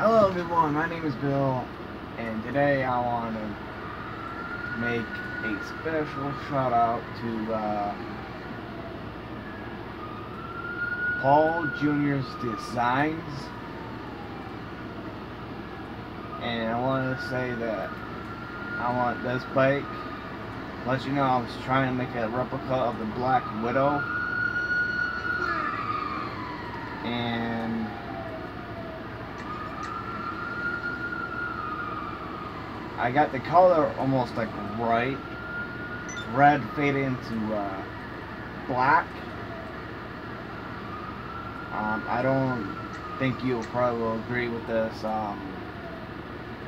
Hello everyone, my name is Bill, and today I want to make a special shout out to uh, Paul Jr.'s Designs. And I want to say that I want this bike. Let you know I was trying to make a replica of the Black Widow. And I got the color almost like right. Red faded into uh, black. Um, I don't think you'll probably agree with this um,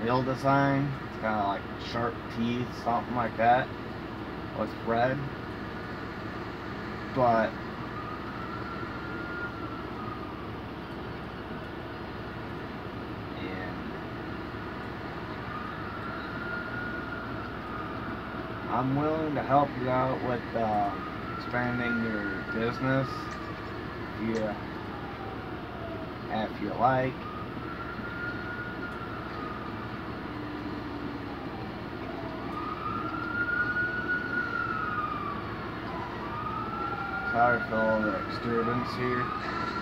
wheel design. It's kind of like sharp teeth, something like that. It's red. But I'm willing to help you out with uh, expanding your business if if you like. Sorry for all the disturbance here.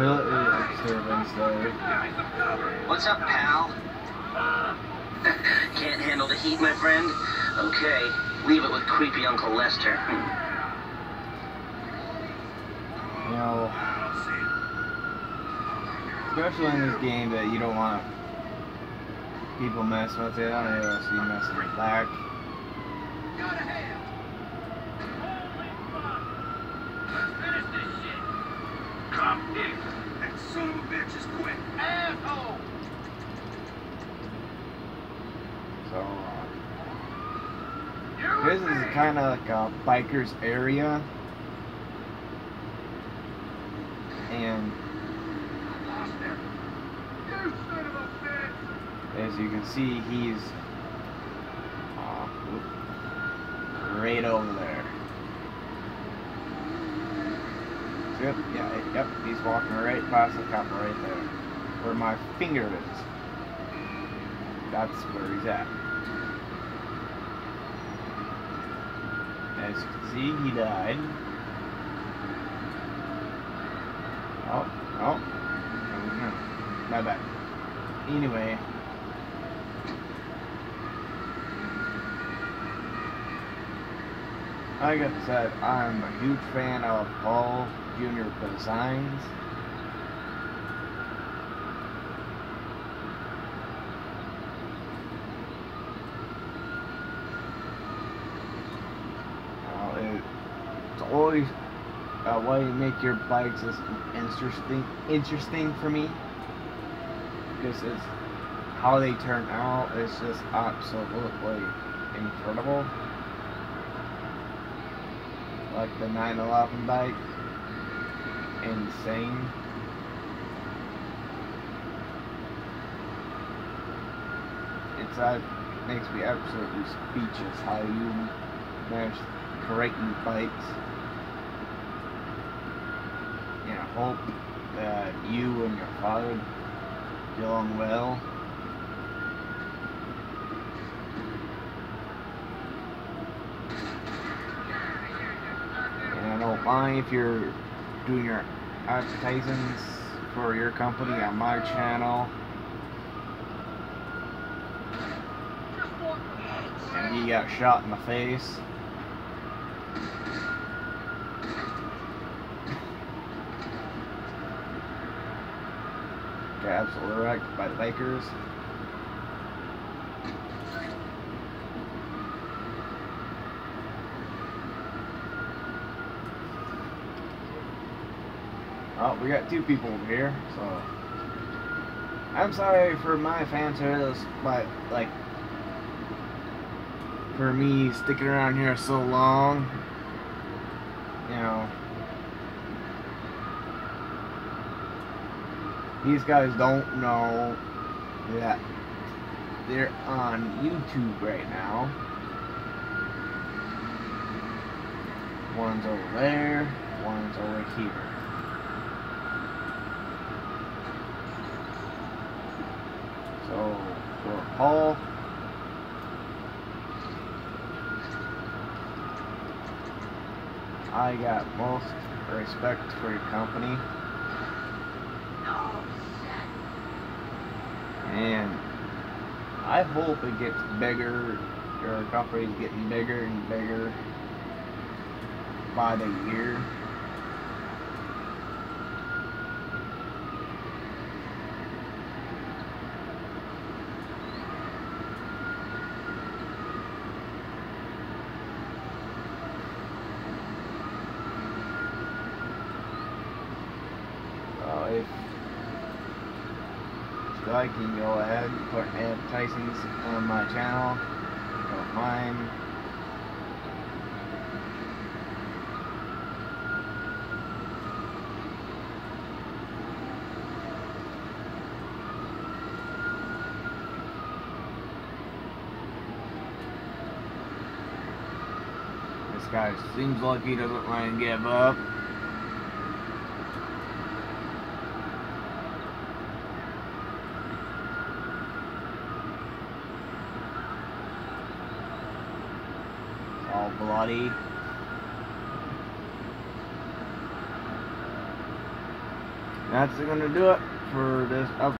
Completely disturbance there. What's up, pal? Can't handle the heat, my friend? Okay, leave it with creepy Uncle Lester. You know, especially in this game that you don't want people messing with it. I don't even see you messing with So, this is kind of like a biker's area. And as you can see, he's uh, right over there. Yep, yeah, yep, he's walking right past the cop right there. Where my finger is. That's where he's at. As you can see, he died. Oh, oh. My bad. Anyway. Like I said, I'm a huge fan of Paul Jr. Designs. It- it's always a way to make your bikes is interesting interesting for me because it's how they turn out is just absolutely incredible like the 911 bike. Insane. It's uh, makes me absolutely speechless how you manage creating bikes. And I hope that you and your father get along well. if you're doing your advertisements for your company on my channel. And he got shot in the face. Got absolutely wrecked by the bakers. Oh, we got two people over here, so I'm sorry for my fan service, but like for me sticking around here so long, you know, these guys don't know that they're on YouTube right now. One's over there, one's over here. So, I got most respect for your company. And I hope it gets bigger. Your company's getting bigger and bigger by the year. So if you like, you can go ahead and put advertisements on my channel. Don't mind. This guy seems like he doesn't want to give up. Bloody. That's gonna do it for this.